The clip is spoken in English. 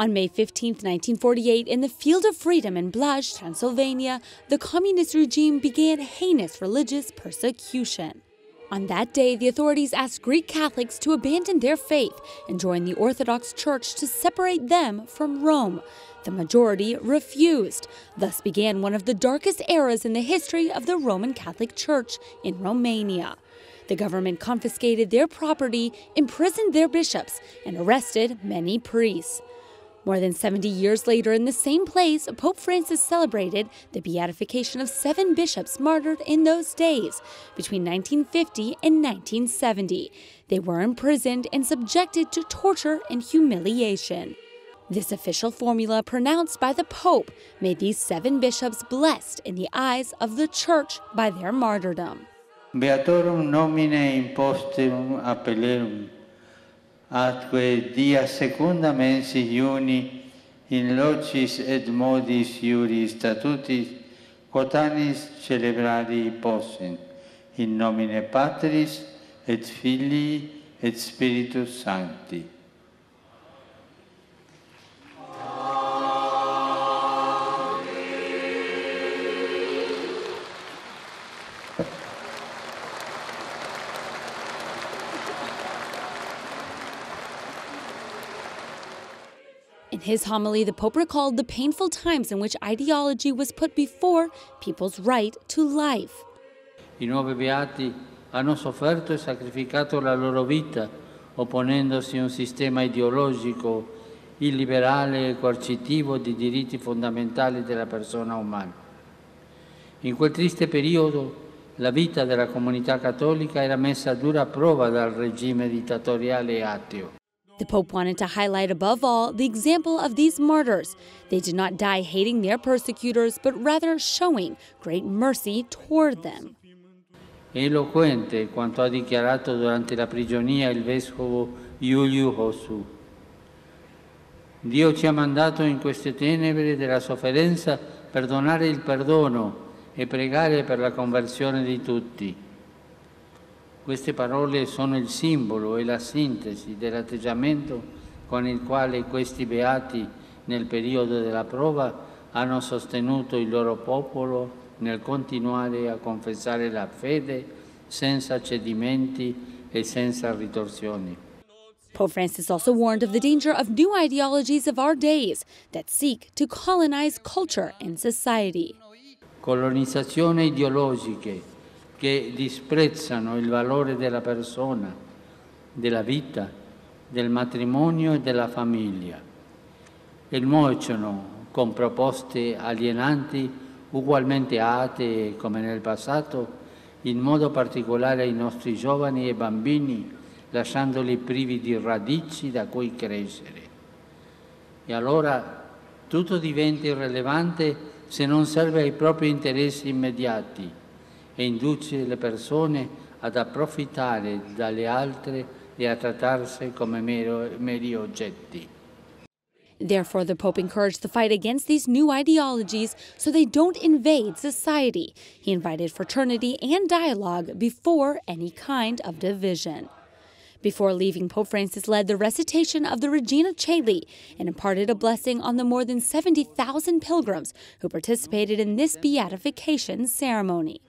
On May 15, 1948, in the Field of Freedom in Blaj, Transylvania, the communist regime began heinous religious persecution. On that day, the authorities asked Greek Catholics to abandon their faith and join the Orthodox Church to separate them from Rome. The majority refused. Thus began one of the darkest eras in the history of the Roman Catholic Church in Romania. The government confiscated their property, imprisoned their bishops, and arrested many priests. More than 70 years later, in the same place, Pope Francis celebrated the beatification of seven bishops martyred in those days between 1950 and 1970. They were imprisoned and subjected to torture and humiliation. This official formula pronounced by the Pope made these seven bishops blessed in the eyes of the Church by their martyrdom. Beatorum nomine impostum appellerum atque dia secunda mensi iuni in locis et modis iuris statutis quotanis celebrari possent in nomine Patris et Filii et Spiritus Sancti. In his homily, the Pope recalled the painful times in which ideology was put before people's right to life. I nuovi beati hanno sofferto e sacrificato la loro vita opponendosi a un sistema ideologico illiberale e coercitivo di diritti fondamentali della persona umana. In quel triste periodo la vita della comunità cattolica era messa a dura prova dal regime dittatoriale ateo. The Pope wanted to highlight above all the example of these martyrs. They did not die hating their persecutors, but rather showing great mercy toward them. Eloquente quanto ha dichiarato durante la prigionia il vescovo Iuliu Hosu. Dio ci ha mandato in queste tenebre della sofferenza per donare il perdono e pregare per la conversione di tutti. Queste parole sono il simbolo e la sintesi dell'atteggiamento con il quale questi beati nel periodo della prova hanno sostenuto il loro popolo nel continuare a confessare la fede senza cedimenti e senza ritorsioni. Pope Francis also warned of the danger of new ideologies of our days that seek to colonize culture and society. Colonizzazioni ideologiche che disprezzano il valore della persona, della vita, del matrimonio e della famiglia e nuociono con proposte alienanti ugualmente atee come nel passato, in modo particolare ai nostri giovani e bambini, lasciandoli privi di radici da cui crescere. E allora tutto diventa irrilevante se non serve ai propri interessi immediati e induce le persone ad approfittare dalle altre e a trattarsi come mero, meri oggetti. Therefore, the Pope encouraged the fight against these new ideologies so they don't invade society. He invited fraternity and dialogue before any kind of division. Before leaving, Pope Francis led the recitation of the Regina Caeli and imparted a blessing on the more than 70,000 pilgrims who participated in this beatification ceremony.